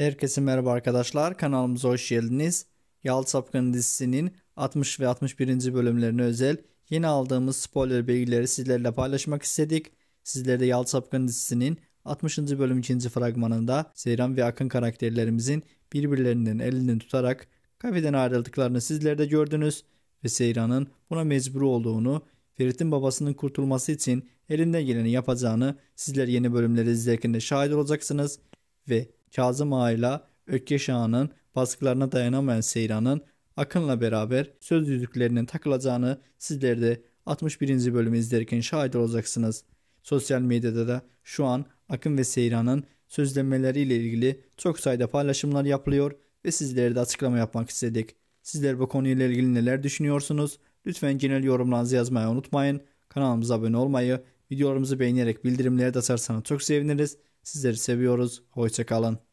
Herkese merhaba arkadaşlar. Kanalımıza hoş geldiniz. Yalı Sapkın dizisinin 60 ve 61. bölümlerine özel yeni aldığımız spoiler bilgileri sizlerle paylaşmak istedik. Sizler de Yalı Sapkın dizisinin 60. bölüm 2. fragmanında Seyran ve Akın karakterlerimizin birbirlerinden elinden tutarak kafeden ayrıldıklarını sizler de gördünüz ve Seyran'ın buna mecbur olduğunu, Ferit'in babasının kurtulması için elinden geleni yapacağını sizler yeni bölümleri izlerken de şahit olacaksınız ve Kazım Ağa ile Ökkeş Ağa'nın baskılarına dayanamayan Seyran'ın Akın'la beraber söz yüzüklerinin takılacağını sizler de 61. bölümü izlerken şahit olacaksınız. Sosyal medyada da şu an Akın ve Seyran'ın sözlenmeleriyle ilgili çok sayıda paylaşımlar yapılıyor ve sizlere de açıklama yapmak istedik. Sizler bu konuyla ilgili neler düşünüyorsunuz? Lütfen genel yorumlarınızı yazmayı unutmayın. Kanalımıza abone olmayı, videolarımızı beğenerek bildirimleri de açarsanız çok seviniriz. Sizleri seviyoruz. Hoşçakalın.